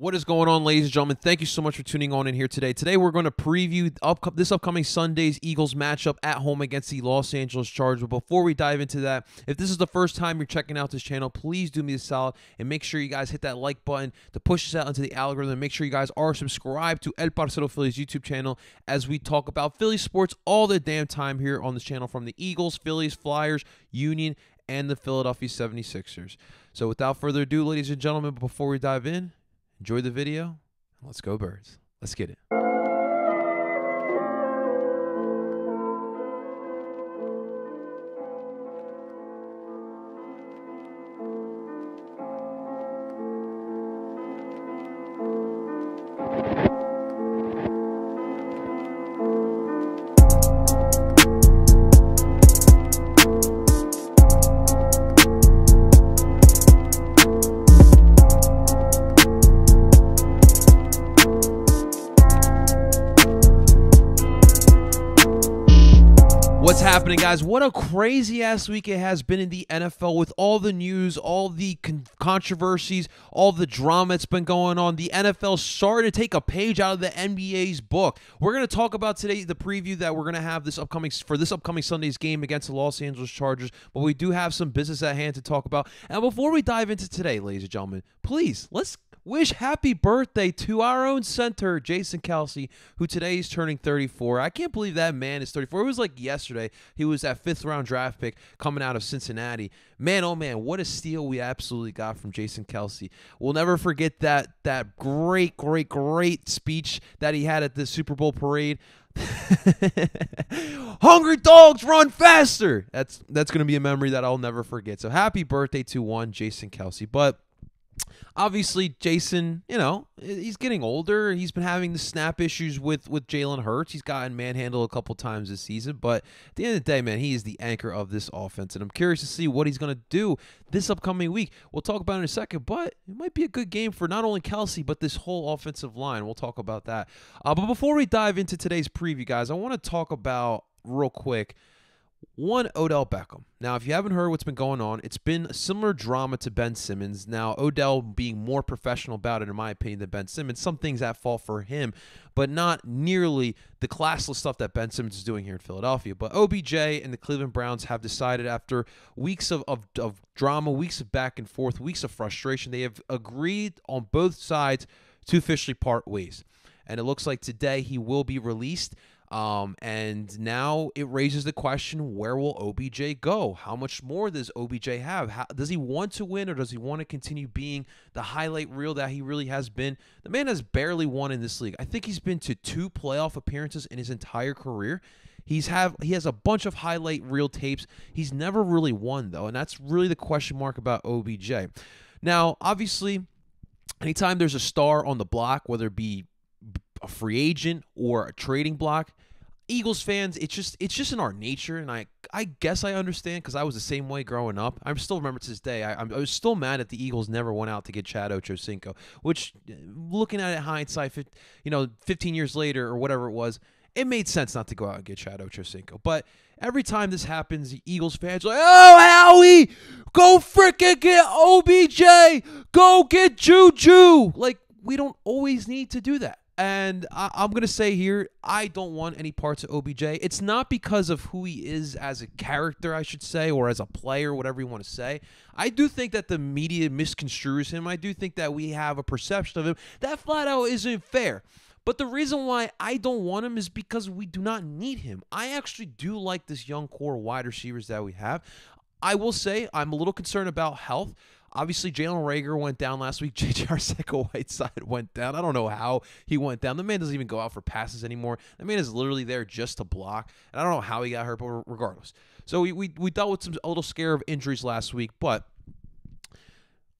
What is going on, ladies and gentlemen? Thank you so much for tuning on in here today. Today, we're going to preview up, this upcoming Sunday's Eagles matchup at home against the Los Angeles Chargers. But before we dive into that, if this is the first time you're checking out this channel, please do me a solid and make sure you guys hit that like button to push us out into the algorithm. Make sure you guys are subscribed to El Parcero Philly's YouTube channel as we talk about Philly sports all the damn time here on this channel from the Eagles, Phillies, Flyers, Union, and the Philadelphia 76ers. So without further ado, ladies and gentlemen, before we dive in, enjoy the video. Let's go, birds. Let's get it. Happening, guys? What a crazy ass week it has been in the NFL with all the news, all the con- controversies, all the drama that's been going on. The NFL started to take a page out of the NBA's book. We're going to talk about today the preview that we're going to have this upcoming for this upcoming Sunday's game against the Los Angeles Chargers, but we do have some business at hand to talk about. And before we dive into today, ladies and gentlemen, please let's wish happy birthday to our own center, Jason Kelce, who today is turning 34. I can't believe that man is 34. It was like yesterday. He was that fifth round draft pick coming out of Cincinnati. Man, oh man, what a steal we absolutely got from Jason Kelce. We'll never forget that that great, great, great speech that he had at the Super Bowl parade. Hungry dogs run faster. That's that's gonna be a memory that I'll never forget. So happy birthday to one Jason Kelce. But obviously Jason, you know, he's getting older. He's been having the snap issues with with Jalen Hurts. He's gotten manhandled a couple times this season, but at the end of the day, man, he is the anchor of this offense, and I'm curious to see what he's going to do this upcoming week. We'll talk about in a second, but it might be a good game for not only Kelce but this whole offensive line. We'll talk about that. Uh, but before we dive into today's preview, guys, I want to talk about real quick. One, Odell Beckham. Now, if you haven't heard what's been going on, it's been a similar drama to Ben Simmons. Now, Odell being more professional about it, in my opinion, than Ben Simmons. Some things at fault for him, but not nearly the classless stuff that Ben Simmons is doing here in Philadelphia. But OBJ and the Cleveland Browns have decided after weeks of, of, of drama, weeks of back and forth, weeks of frustration, they have agreed on both sides to officially part ways. And it looks like today he will be released. Um, and now it raises the question where will OBJ go? How much more does OBJ have? How, does he want to win or does he want to continue being the highlight reel that he really has been? The man has barely won in this league. I think he's been to two playoff appearances in his entire career. He's have he has a bunch of highlight reel tapes. He's never really won though, and that's really the question mark about OBJ. Now, obviously, anytime there's a star on the block, whether it be a free agent or a trading block. Eagles fans, it's just it's just in our nature, and I I guess I understand because I was the same way growing up. I still remember to this day. I, I was still mad that the Eagles never went out to get Chad Ochocinco, which, uh, looking at it hindsight, you know, 15 years later or whatever it was, it made sense not to go out and get Chad Ochocinco. But every time this happens, the Eagles fans are like, "Oh, Howie, go fricking get OBJ, go get Juju." Like we don't always need to do that. And I, am going to say here, I don't want any parts of OBJ. It's not because of who he is as a character, I should say, or as a player, whatever you want to say. I do think that the media misconstrues him. I do think that we have a perception of him that flat out isn't fair. But the reason why I don't want him is because we do not need him. I actually do like this young core wide receivers that we have. I will say I'm a little concerned about health. Obviously, Jalen Reagor went down last week. J.J. Arcega-Whiteside went down. I don't know how he went down. The man doesn't even go out for passes anymore. The man is literally there just to block. And I don't know how he got hurt, but regardless. So we, we, we dealt with some a little scare of injuries last week, but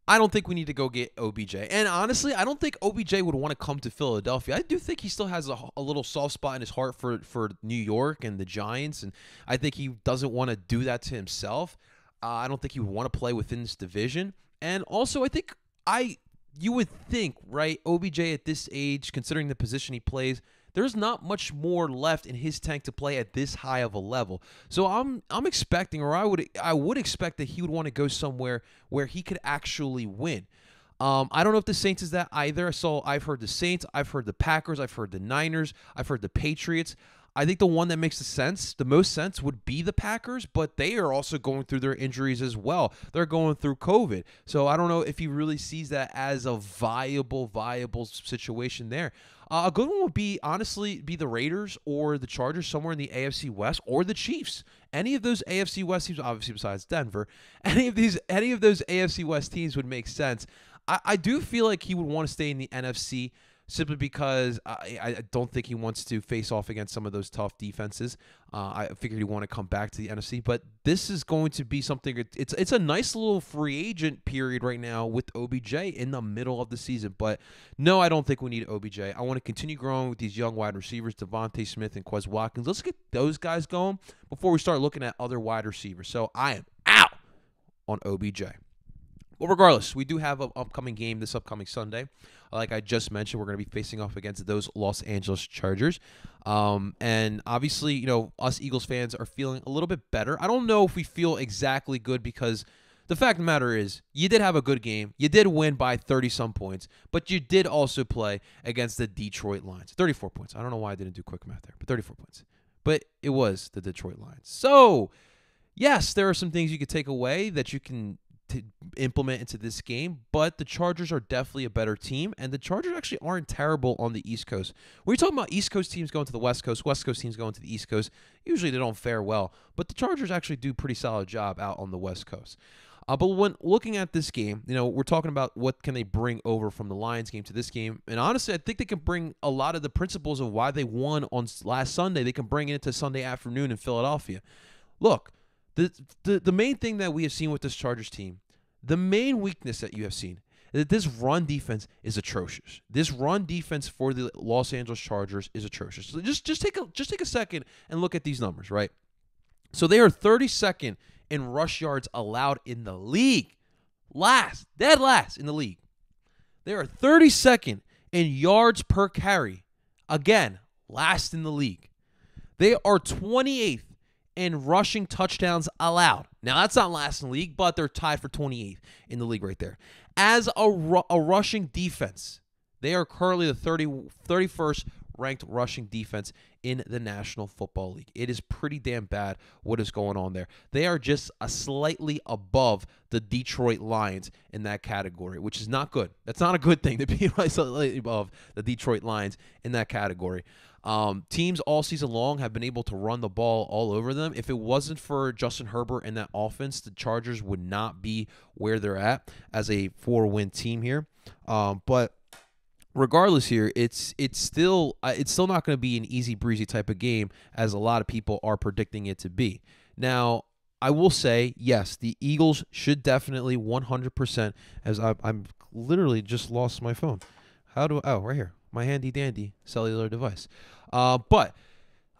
I don't think we need to go get OBJ. And honestly, I don't think OBJ would want to come to Philadelphia. I do think he still has a, a, little soft spot in his heart for, for New York and the Giants. And I think he doesn't want to do that to himself. Uh, I don't think he would want to play within this division. And also, I think I you would think, right, OBJ at this age, considering the position he plays, there's not much more left in his tank to play at this high of a level. So I'm I'm expecting, or I would I would expect that he would want to go somewhere where he could actually win. Um, I don't know if the Saints is that either. So I've heard the Saints, I've heard the Packers, I've heard the Niners, I've heard the Patriots. I think the one that makes the sense, the most sense, would be the Packers, but they are also going through their injuries as well. They're going through COVID, so I don't know if he really sees that as a viable, viable situation there. Uh, a good one would be honestly be the Raiders or the Chargers somewhere in the AFC West or the Chiefs. Any of those AFC West teams, obviously besides Denver, any of these, any of those AFC West teams would make sense. I, I do feel like he would want to stay in the NFC simply because I, I don't think he wants to face off against some of those tough defenses. Uh, I figured he want to come back to the NFC, but this is going to be something. It's it's a nice little free agent period right now with OBJ in the middle of the season. But no, I don't think we need OBJ. I want to continue growing with these young wide receivers, DeVonta Smith and Quez Watkins. Let's get those guys going before we start looking at other wide receivers. So I am out on OBJ. Well, regardless, we do have an upcoming game this upcoming Sunday. Like I just mentioned, we're going to be facing off against those Los Angeles Chargers. Um, and obviously, you know, us Eagles fans are feeling a little bit better. I don't know if we feel exactly good because the fact of the matter is, you did have a good game. You did win by 30 some points, but you did also play against the Detroit Lions. 34 points. I don't know why I didn't do quick math there, but 34 points. But it was the Detroit Lions. So, yes, there are some things you could take away that you can to implement into this game, but the Chargers are definitely a better team, and the Chargers actually aren't terrible on the East Coast. When you're talking about East Coast teams going to the West Coast, West Coast teams going to the East Coast, usually they don't fare well, but the Chargers actually do pretty solid job out on the West Coast. Uh, but when looking at this game, you know, we're talking about what can they bring over from the Lions game to this game, and honestly, I think they can bring a lot of the principles of why they won on last Sunday. They can bring it into Sunday afternoon in Philadelphia. Look, the, the the main thing that we have seen with this Chargers team, the main weakness that you have seen, is that this run defense is atrocious. This run defense for the Los Angeles Chargers is atrocious. So just just take a just take a second and look at these numbers, right? So they are 32nd in rush yards allowed in the league. Last, dead last in the league. They are 32nd in yards per carry. Again, last in the league. They are 28th in rushing touchdowns allowed. Now, that's not last in the league, but they're tied for 28th in the league right there. As a, ru- a rushing defense, they are currently the 30, 31st ranked rushing defense in the National Football League. It is pretty damn bad what is going on there. They are just a slightly above the Detroit Lions in that category, which is not good. That's not a good thing to be slightly above the Detroit Lions in that category. Um, teams all season long have been able to run the ball all over them. If it wasn't for Justin Herbert and that offense, the Chargers would not be where they're at as a four-win team here. Um, but regardless here it's it's still uh, it's still not going to be an easy breezy type of game as a lot of people are predicting it to be now i will say yes the eagles should definitely 100% as I, i'm literally just lost my phone how do oh right here my handy dandy cellular device uh, but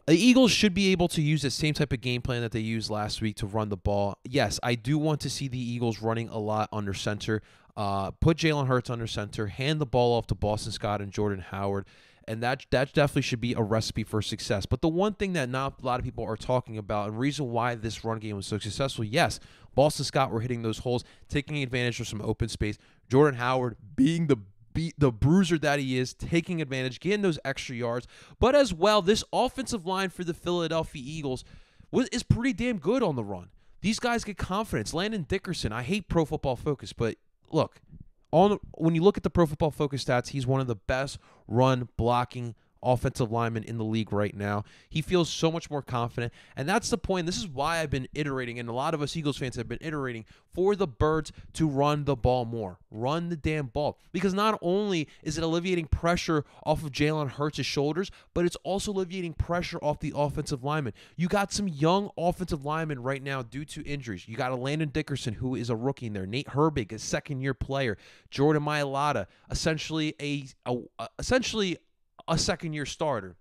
the Eagles should be able to use the same type of game plan that they used last week to run the ball. Yes, I do want to see the Eagles running a lot under center. Uh, put Jalen Hurts under center, hand the ball off to Boston Scott and Jordan Howard, and that that definitely should be a recipe for success. But the one thing that not a lot of people are talking about, and reason why this run game was so successful, yes, Boston Scott were hitting those holes, taking advantage of some open space. Jordan Howard being the the bruiser that he is, taking advantage, getting those extra yards. But as well, this offensive line for the Philadelphia Eagles is pretty damn good on the run. These guys get confidence. Landon Dickerson, I hate Pro Football Focus, but look, on when you look at the Pro Football Focus stats, he's one of the best run blocking offensive lineman in the league right now. He feels so much more confident. And that's the point. This is why I've been iterating, and a lot of us Eagles fans have been iterating for the Birds to run the ball more. Run the damn ball. Because not only is it alleviating pressure off of Jalen Hurts' shoulders, but it's also alleviating pressure off the offensive lineman. You got some young offensive linemen right now due to injuries. You got a Landon Dickerson, who is a rookie in there. Nate Herbig, a second year player. Jordan Mailata, essentially a, a essentially a second year starter.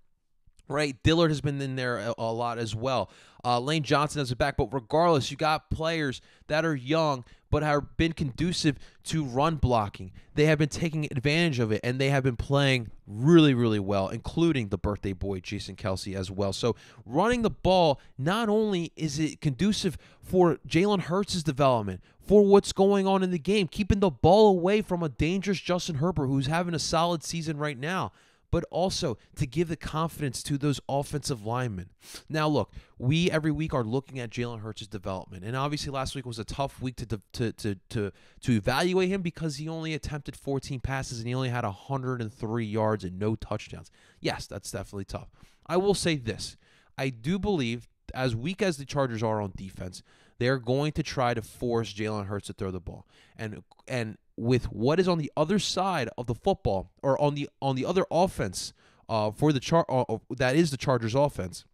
Right, Dillard has been in there a, a lot as well. Uh, Lane Johnson has a back, but regardless, you got players that are young but have been conducive to run blocking. They have been taking advantage of it, and they have been playing really, really well, including the birthday boy, Jason Kelce as well. So, running the ball, not only is it conducive for Jalen Hurts' development, for what's going on in the game, keeping the ball away from a dangerous Justin Herbert who's having a solid season right now but also to give the confidence to those offensive linemen. Now, look, we every week are looking at Jalen Hurts' development, and obviously last week was a tough week to to to to to evaluate him because he only attempted 14 passes and he only had 103 yards and no touchdowns. Yes, that's definitely tough. I will say this: I do believe, as weak as the Chargers are on defense, they're going to try to force Jalen Hurts to throw the ball, and and with what is on the other side of the football or on the on the other offense uh, for the char uh, that is the Chargers offense.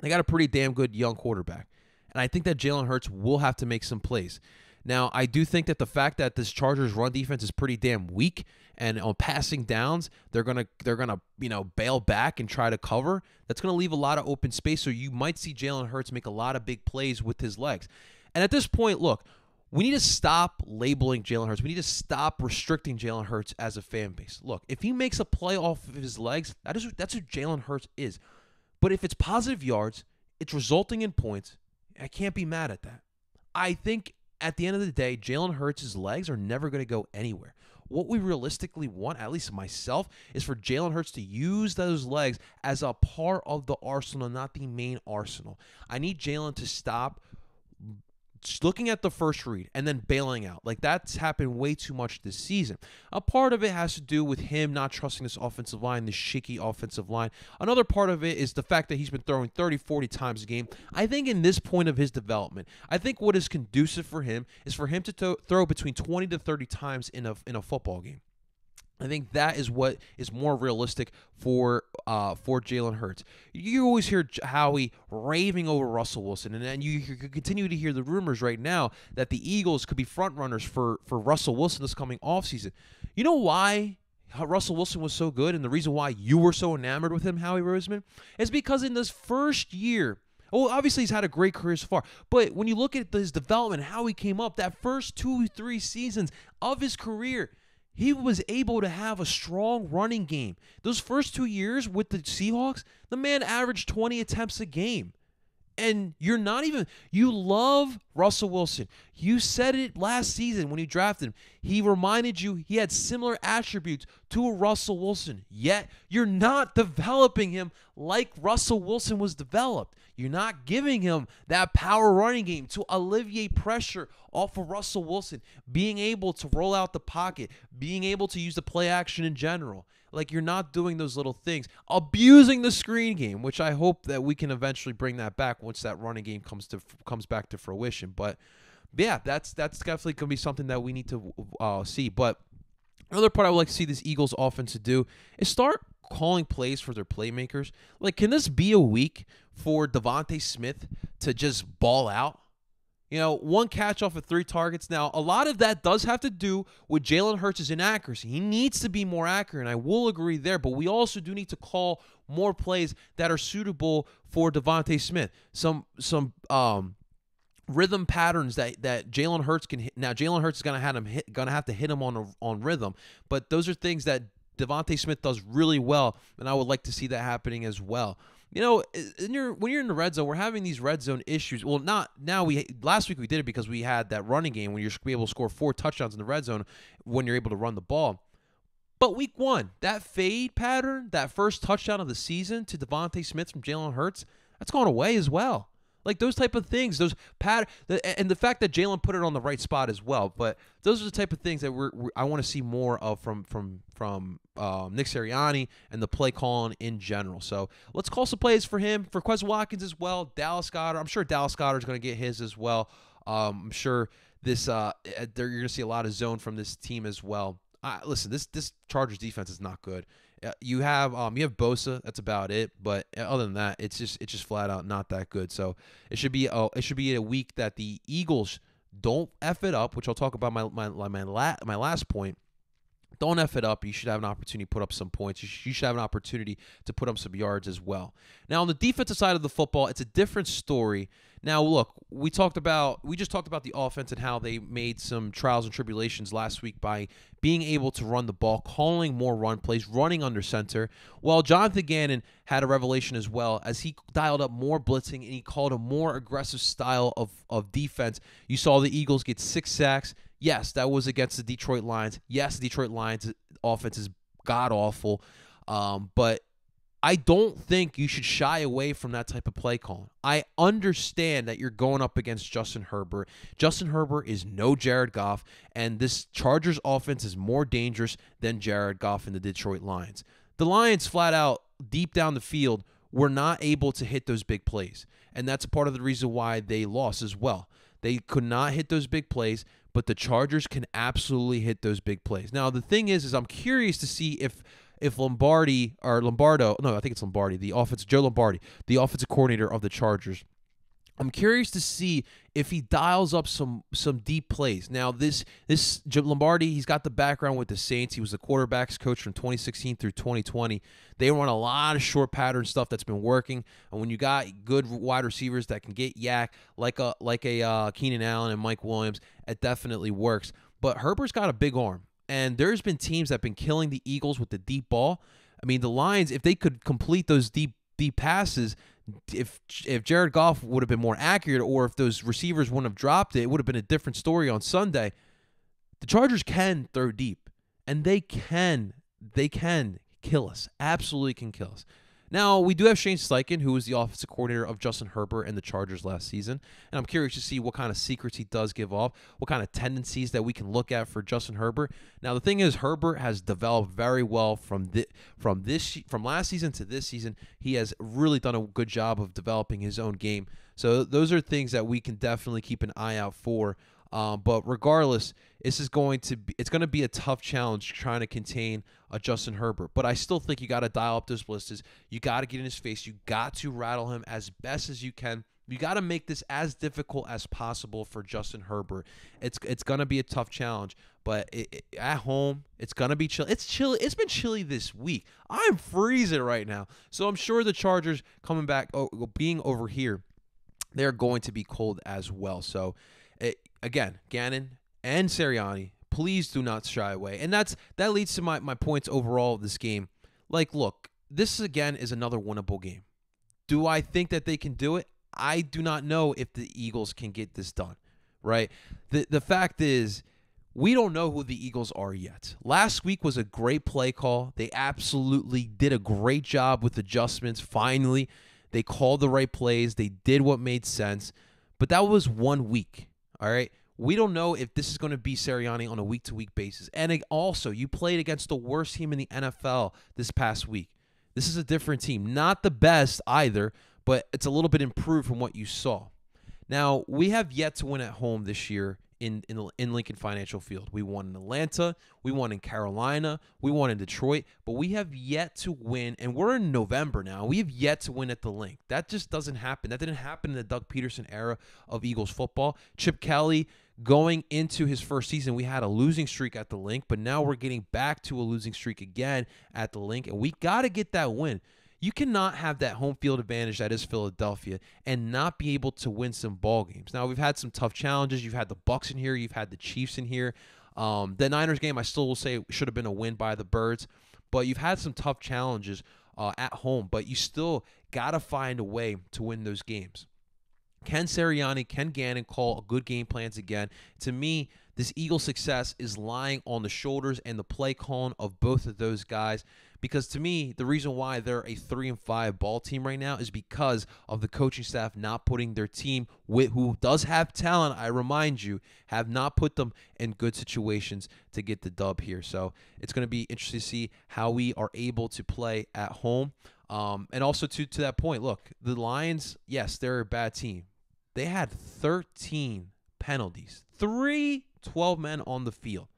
They got a pretty damn good young quarterback. And I think that Jalen Hurts will have to make some plays. Now, I do think that the fact that this Chargers run defense is pretty damn weak and on passing downs, they're to they're to, you know, bail back and try to cover. That's to leave a lot of open space so you might see Jalen Hurts make a lot of big plays with his legs. And at this point, look, we need to stop labeling Jalen Hurts. We need to stop restricting Jalen Hurts as a fan base. Look, if he makes a play off of his legs, that is that's who Jalen Hurts is. But if it's positive yards, it's resulting in points. I can't be mad at that. I think at the end of the day, Jalen Hurts' legs are never going to go anywhere. What we realistically want, at least myself, is for Jalen Hurts to use those legs as a part of the arsenal, not the main arsenal. I need Jalen to stop looking at the first read and then bailing out. Like that's happened way too much this season. A part of it has to do with him not trusting this offensive line, this shaky offensive line. Another part of it is the fact that he's been throwing 30, 40 times a game. I think in this point of his development, I think what is conducive for him is for him to to- throw between 20 to 30 times in a in a football game. I think that is what is more realistic for uh, for Jalen Hurts. You always hear Howie raving over Russell Wilson, and then you, you continue to hear the rumors right now that the Eagles could be front runners for for Russell Wilson this coming offseason. You know why Russell Wilson was so good, and the reason why you were so enamored with him, Howie Roseman, is because in this first year. Well, obviously he's had a great career so far, but when you look at his development, how he came up, that first two, three seasons of his career, he was able to have a strong running game. Those first two years with the Seahawks, the man averaged 20 attempts a game. And you're not even, you love Russell Wilson. You said it last season when you drafted him. He reminded you he had similar attributes to a Russell Wilson, yet you're not developing him like Russell Wilson was developed. You're not giving him that power running game to alleviate pressure off of Russell Wilson, being able to roll out the pocket, being able to use the play action in general. Like you're not doing those little things, abusing the screen game, which I hope that we can eventually bring that back once that running game comes to comes back to fruition. But yeah, that's that's definitely gonna be something that we need to uh, see. But another part I would like to see this Eagles offense to do is start calling plays for their playmakers. Like, can this be a week for DeVonta Smith to just ball out? You know, one catch off of three targets. Now, a lot of that does have to do with Jalen Hurts' inaccuracy. He needs to be more accurate, and I will agree there, but we also do need to call more plays that are suitable for DeVonta Smith. Some some um rhythm patterns that that Jalen Hurts can hit. Now Jalen Hurts is gonna have him hit, gonna have to hit him on a, on rhythm, but those are things that DeVonta Smith does really well, and I would like to see that happening as well. You know, your when you're in the red zone, we're having these red zone issues. Well, not now. We last week we did it because we had that running game when you're able to score four touchdowns in the red zone when you're able to run the ball. But week one, that fade pattern, that first touchdown of the season to DeVonta Smith from Jalen Hurts, that's gone away as well. Like those type of things, those pat, and the fact that Jalen put it on the right spot as well. But those are the type of things that we're, we're I want to see more of from from from um, Nick Sirianni and the play calling in general. So let's call some plays for him, for Quez Watkins as well. Dallas Goedert, I'm sure Dallas Goedert is going to get his as well. Um, I'm sure this uh, eh, you're going to see a lot of zone from this team as well. Uh, listen, this this Chargers defense is not good. Uh, you have um you have Bosa. That's about it. But uh, other than that, it's just it's just flat out not that good. So it should be a it should be a week that the Eagles don't f it up, which I'll talk about my my my la- my last point. don't F it up. You should have an opportunity to put up some points. You should have an opportunity to put up some yards as well. Now, on the defensive side of the football, it's a different story. Now, look, we talked about, we just talked about the offense and how they made some trials and tribulations last week by being able to run the ball, calling more run plays, running under center. Well, Jonathan Gannon had a revelation as well as he dialed up more blitzing and he called a more aggressive style of, of defense. You saw the Eagles get six sacks. Yes, that was against the Detroit Lions. Yes, the Detroit Lions offense is god awful. Um, but I don't think you should shy away from that type of play calling. I understand that you're going up against Justin Herbert. Justin Herbert is no Jared Goff, and this Chargers offense is more dangerous than Jared Goff and the Detroit Lions. The Lions flat out deep down the field were not able to hit those big plays, and that's part of the reason why they lost as well. They could not hit those big plays, but the Chargers can absolutely hit those big plays. Now, the thing is is I'm curious to see if if Lombardi or Lombardo, no, I think it's Lombardi, the offense Joe Lombardi, the offensive coordinator of the Chargers. I'm curious to see if he dials up some some deep plays. Now this this Joe Lombardi, he's got the background with the Saints. He was the quarterbacks coach from 2016 through 2020. They run a lot of short pattern stuff that's been working. And when you got good wide receivers that can get YAC like a like a uh, Keenan Allen and Mike Williams, it definitely works. But Herbert's got a big arm, and there's been teams that have been killing the Eagles with the deep ball. I mean, the Lions, if they could complete those deep deep passes, if if Jared Goff would have been more accurate, or if those receivers wouldn't have dropped it, it would have been a different story on Sunday. The Chargers can throw deep, and they can they can kill us. Absolutely can kill us. Now, we do have Shane Steichen, who was the offensive coordinator of Justin Herbert and the Chargers last season. And I'm curious to see what kind of secrets he does give off, what kind of tendencies that we can look at for Justin Herbert. Now, the thing is, Herbert has developed very well from the, from this from last season to this season. He has really done a good job of developing his own game. So those are things that we can definitely keep an eye out for. Um, but regardless, this is going to be it's going to be a tough challenge trying to contain a Justin Herbert. But I still think you got to dial up those blitzes. You got to get in his face. You got to rattle him as best as you can. You got to make this as difficult as possible for Justin Herbert. It's it's going to be a tough challenge, but it, it, at home, it's going to be chill. It's chilly. It's been chilly this week. I'm freezing right now. So I'm sure the Chargers coming back oh, being over here, they're going to be cold as well. So again, Gannon and Sirianni, please do not shy away. And that's that leads to my, my points overall of this game. Like, look, this again is another winnable game. Do I think that they can do it? I do not know if the Eagles can get this done. Right? The the fact is we don't know who the Eagles are yet. Last week was a great play call. They absolutely did a great job with adjustments. Finally, they called the right plays. They did what made sense. But that was one week. All right. We don't know if this is going to be Sirianni on a week to week basis. And also, you played against the worst team in the NFL this past week. This is a different team. Not the best either, but it's a little bit improved from what you saw. Now, we have yet to win at home this year in, in in Lincoln Financial Field. We won in Atlanta, we won in Carolina, we won in Detroit, but we have yet to win, and we're in November now. We have yet to win at the Link. That just doesn't happen. That didn't happen in the Doug Pederson era of Eagles football. Chip Kelly going into his first season, we had a losing streak at the Link, but now we're getting back to a losing streak again at the Link, and we got to get that win. You cannot have that home field advantage that is Philadelphia and not be able to win some ball games. Now we've had some tough challenges. You've had the Bucs in here. You've had the Chiefs in here. Um, the Niners game, I still will say should have been a win by the Birds, but you've had some tough challenges uh, at home. But you still got to find a way to win those games. Can Sirianni, can Gannon call good game plans again? To me, this Eagle success is lying on the shoulders and the play calling of both of those guys. Because to me, the reason why they're a three and five ball team right now is because of the coaching staff not putting their team with who does have talent. I remind you, have not put them in good situations to get the dub here. So it's going to be interesting to see how we are able to play at home. Um, and also to to that point, look, the Lions, yes, they're a bad team. They had 13 penalties, three 12 men on the field.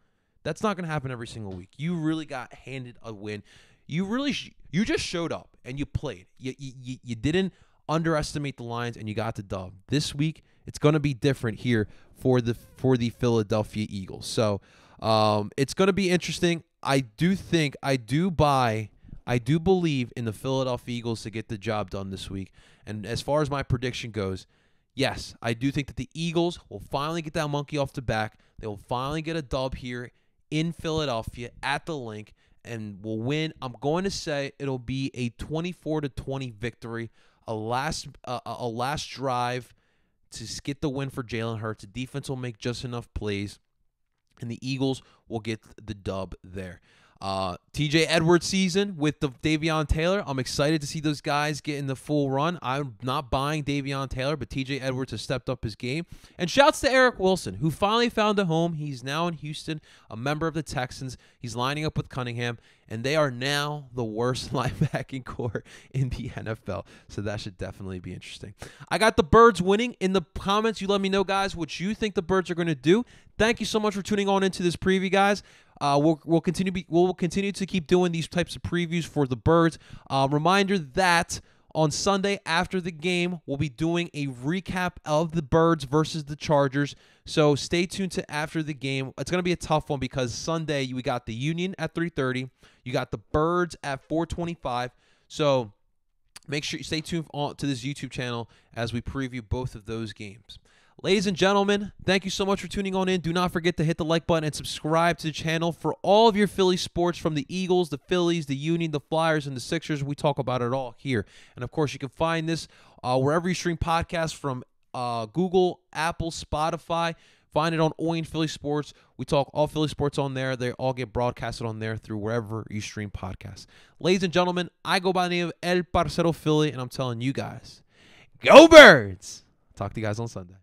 That's not going to happen every single week. You really got handed a win. You really sh- you just showed up and you played. You, you you didn't underestimate the Lions and you got the dub. This week it's going to be different here for the for the Philadelphia Eagles. So um, it's going to be interesting. I do think I do buy I do believe in the Philadelphia Eagles to get the job done this week. And as far as my prediction goes, yes, I do think that the Eagles will finally get that monkey off the back. They will finally get a dub here in Philadelphia at the link and will win. I'm going to say it'll be a 24 to 20 victory, a last uh, a last drive to get the win for Jalen Hurts. The defense will make just enough plays, and the Eagles will get the dub there. Uh, TJ Edwards season with the Davion Taylor. I'm excited to see those guys get in the full run. I'm not buying Davion Taylor, but TJ Edwards has stepped up his game. And shouts to Eric Wilson, who finally found a home. He's now in Houston, a member of the Texans. He's lining up with Cunningham, and they are now the worst linebacking corps in the NFL. So that should definitely be interesting. I got the Birds winning. In the comments, you let me know, guys, what you think the Birds are going to do. Thank you so much for tuning on into this preview, guys. Uh, we'll, we'll continue be, we'll continue to keep doing these types of previews for the birds. Uh, reminder that on Sunday after the game, we'll be doing a recap of the Birds versus the Chargers. So stay tuned to after the game. It's going to be a tough one because Sunday we got the Union at 3:30, you got the Birds at 4:25. So make sure you stay tuned on to this YouTube channel as we preview both of those games. Ladies and gentlemen, thank you so much for tuning on in. Do not forget to hit the like button and subscribe to the channel for all of your Philly sports from the Eagles, the Phillies, the Union, the Flyers, and the Sixers. We talk about it all here. And of course, you can find this uh, wherever you stream podcasts from uh, Google, Apple, Spotify. Find it on Oin Philly Sports. We talk all Philly sports on there. They all get broadcasted on there through wherever you stream podcasts. Ladies and gentlemen, I go by the name of El Parcero Philly, and I'm telling you guys, go Birds! Talk to you guys on Sunday.